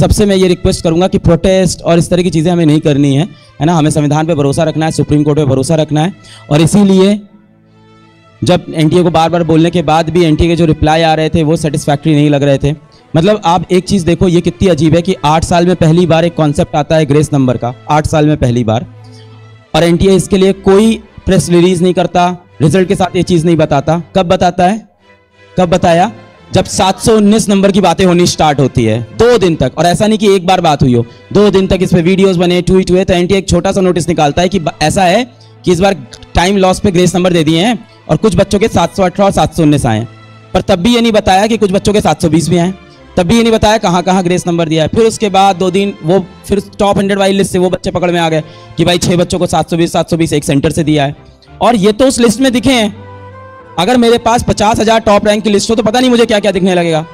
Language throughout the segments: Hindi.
सबसे मैं ये रिक्वेस्ट करूँगा कि प्रोटेस्ट और इस तरह की चीज़ें हमें नहीं करनी है है ना? हमें संविधान पे भरोसा रखना है, सुप्रीम कोर्ट पे भरोसा रखना है। और इसीलिए जब एनटीए को बार बार बोलने के बाद भी एनटीए के जो रिप्लाई आ रहे थे, वो सेटिस्फैक्ट्री नहीं लग रहे थे। मतलब आप एक चीज़ देखो, ये कितनी अजीब है कि आठ साल में पहली बार एक कॉन्सेप्ट आता है ग्रेस नंबर का, आठ साल में पहली बार। और एनटीए इसके लिए कोई प्रेस रिलीज़ नहीं करता रिज़ल्ट के साथ ये चीज़ नहीं बताता। कब बताता है? कब बताया? जब 719 नंबर की बातें होनी स्टार्ट होती है, दो दिन तक। और ऐसा नहीं कि एक बार बात हुई हो। दो दिन तक इस पर वीडियोस बने ट्वीट हुए तो एनटीए एक छोटा सा नोटिस निकालता है कि ऐसा है कि इस बार टाइम लॉस पे ग्रेस नंबर दे दिए हैं और कुछ बच्चों के सात सौ अठारह और सात सौ उन्नीस आए पर तब भी ये नहीं बताया कि कुछ बच्चों के सात सौ बीस भी आए तब भी ये नहीं बताया कहाँ कहाँ ग्रेस नंबर दिया है। फिर उसके बाद दो दिन वो फिर टॉप हंड्रेड वाली लिस्ट से वो बच्चे पकड़ में आ गए कि भाई छः बच्चों को सात सौ बीस, सात सौ बीस एक सेंटर से दिया है। और ये तो उस लिस्ट में दिखे हैं। अगर मेरे पास पचास हज़ार टॉप रैंक की लिस्ट हो तो पता नहीं मुझे क्या क्या दिखने लगेगा।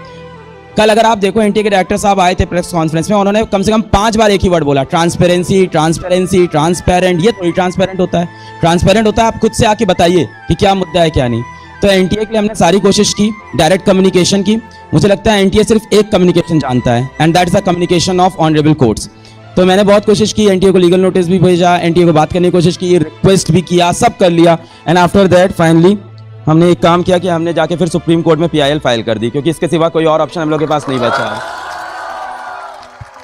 कल अगर आप देखो एनटी के डायरेक्टर साहब आए थे प्रेस कॉन्फ्रेंस में, उन्होंने कम से कम पाँच बार एक ही वर्ड बोला ट्रांसपेरेंसी ट्रांसपेरेंसी ट्रांसपेरेंट ये थोड़ी ट्रांसपेरेंट होता है। ट्रांसपेरेंट होता है, आप खुद से आके बताइए कि क्या मुद्दा है, क्या नहीं। तो एनटीए के लिए हमने सारी कोशिश की डायरेक्ट कम्युनिकेशन की। मुझे लगता है एनटीए सिर्फ़ एक कम्युनिकेशन जानता है and that is the communication of honourable courts तो मैंने बहुत कोशिश की एनटीए को लीगल नोटिस भी भेजा एनटीए को बात करने की कोशिश की रिक्वेस्ट भी किया, सब कर लिया। एंड आफ्टर दैट फाइनली हमने एक काम किया कि हमने जाके फिर सुप्रीम कोर्ट में पीआईएल फ़ाइल कर दी, क्योंकि इसके सिवा कोई और ऑप्शन हम लोग के पास नहीं बचा।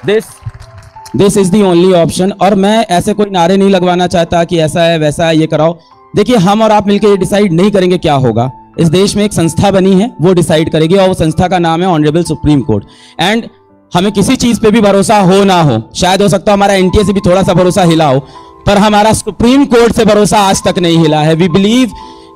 This this is the only option और मैं ऐसे कोई नारे नहीं लगवाना चाहता कि ऐसा है, वैसा है, ये कराओ। देखिए, हम और आप मिलकर ये डिसाइड नहीं करेंगे क्या होगा। इस देश में एक संस्था बनी है, वो डिसाइड करेगी, और वो संस्था का नाम है ऑनरेबल सुप्रीम कोर्ट एंड हमें किसी चीज़ पे भी भरोसा हो ना हो, शायद हो सकता है हमारा एनटीए से भी थोड़ा सा भरोसा हिला हो, पर हमारा सुप्रीम कोर्ट से भरोसा आज तक नहीं हिला है। We believe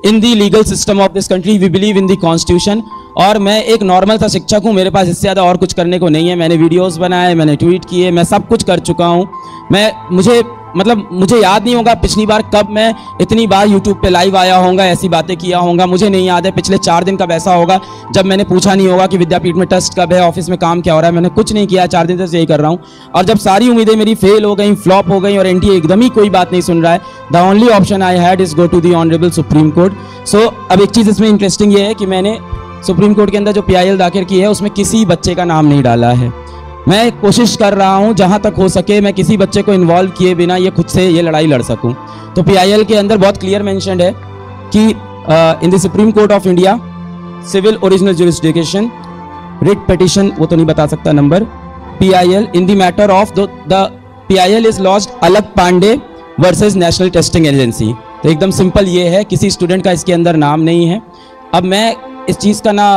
in the legal system of this country we believe in the constitution और मैं एक नॉर्मल सा शिक्षक हूँ, मेरे पास इससे ज़्यादा और कुछ करने को नहीं है। मैंने वीडियोस बनाए, मैंने ट्वीट किए, मैं सब कुछ कर चुका हूँ। मैं, मुझे मतलब मुझे याद नहीं होगा पिछली बार कब मैं इतनी बार यूट्यूब पे लाइव आया होगा ऐसी बातें किया होगा मुझे नहीं याद है पिछले चार दिन कब ऐसा होगा, जब मैंने पूछा नहीं होगा कि विद्यापीठ में टेस्ट कब है ऑफ़िस में काम क्या हो रहा है, मैंने कुछ नहीं किया, चार दिन से यही कर रहा हूँ। और जब सारी उम्मीदें मेरी फेल हो गई फ्लॉप हो गई, और एन एकदम ही कोई बात नहीं सुन रहा है the only option I had is go to the honourable supreme court so अब एक चीज़ इसमें इंटरेस्टिंग ये है कि मैंने सुप्रीम कोर्ट के अंदर जो पीआईएल दाखिल की है, उसमें किसी बच्चे का नाम नहीं डाला है। मैं कोशिश कर रहा हूँ, जहाँ तक हो सके मैं किसी बच्चे को इन्वॉल्व किए बिना ये खुद से ये लड़ाई लड़ सकूँ। तो पीआईएल के अंदर बहुत क्लियर मेंशनड है कि in the supreme court of India civil original jurisdiction writ petition वो तो नहीं बता सकता number PIL in the matter of the PIL is lost Alakh Pandey versus national testing agency तो एकदम सिंपल ये है, किसी स्टूडेंट का इसके अंदर नाम नहीं है। अब मैं इस चीज़ का ना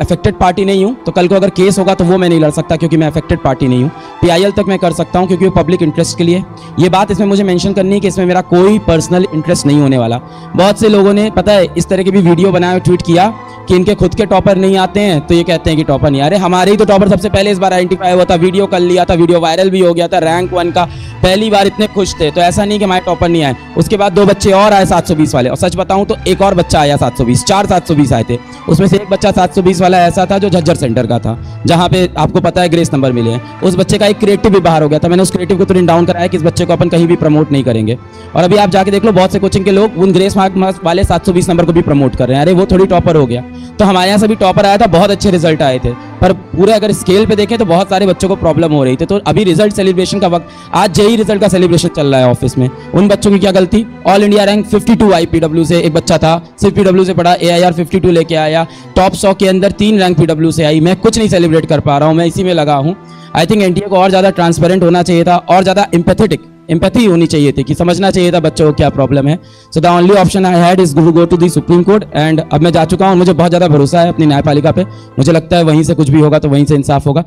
अफेक्टेड पार्टी नहीं हूँ। तो कल को अगर केस होगा तो वो मैं नहीं लड़ सकता क्योंकि मैं अफेक्टेड पार्टी नहीं हूँ। पीआईएल तक मैं कर सकता हूँ क्योंकि वो पब्लिक इंटरेस्ट के लिए। ये बात इसमें मुझे मेंशन करनी है कि इसमें मेरा कोई पर्सनल इंटरेस्ट नहीं होने वाला। बहुत से लोगों ने, पता है, इस तरह के भी वीडियो बनाया ट्वीट किया। कि इनके खुद के टॉपर नहीं आते हैं तो ये कहते हैं कि टॉपर नहीं आ रहे। हमारे ही तो टॉपर सबसे पहले इस बार आइडेंटिफाई हुआ था वीडियो कर लिया था वीडियो वायरल भी हो गया था रैंक वन का पहली बार इतने खुश थे। तो ऐसा नहीं कि हमारे टॉपर नहीं आए। उसके बाद दो बच्चे और आए 720 वाले। और सच बताऊँ तो एक और बच्चा आया 720 चार 720 आए थे। उसमें से एक बच्चा 720 वाला ऐसा था जो झज्जर सेंटर का था, जहाँ पे आपको पता है ग्रेस नंबर मिले हैं। उस बच्चे का एक क्रिएटिव भी बाहर हो गया था। मैंने उस क्रिएटिव को तुरंत डाउन कराया कि इस बच्चे को अपन कहीं भी प्रमोट नहीं करेंगे। और अभी आप जाके देख लो, बहुत से कोचिंग के लोग उन ग्रेस मार्क वाले सात सौ बीस नंबर को भी प्रमोट कर रहे हैं। अरे, वो थोड़ी टॉपर हो गया। तो हमारे यहाँ से भी टॉपर आया था, बहुत अच्छे रिज़ल्ट आए थे। पर पूरे अगर स्केल पे देखें तो बहुत सारे बच्चों को प्रॉब्लम हो रही थी। तो अभी रिज़ल्ट सेलिब्रेशन का वक्त, आज जेई रिज़ल्ट का सेलिब्रेशन चल रहा है ऑफ़िस में। उन बच्चों की क्या गलती? ऑल इंडिया रैंक 52 आई से एक बच्चा था। सिर्फ़ पीडब्ल्यू से पढ़ा ए आई आर फिफ्टी लेके आया। टॉप सौ के अंदर तीन रैंक पीडब्ल्यू से आई। मैं कुछ नहीं सेलिब्रेट कर पा रहा हूँ, मैं इसी में लगा हूँ। आई थिंक एनटीए को और ज़्यादा ट्रांसपेरेंट होना चाहिए था, और ज़्यादा एम्पैथी होनी चाहिए थी, कि समझना चाहिए था बच्चों को क्या प्रॉब्लम है। So the only option I had is go to the supreme court and अब मैं जा चुका हूँ मुझे बहुत ज़्यादा भरोसा है अपनी न्यायपालिका पे। मुझे लगता है वहीं से कुछ भी होगा तो वहीं से इंसाफ होगा।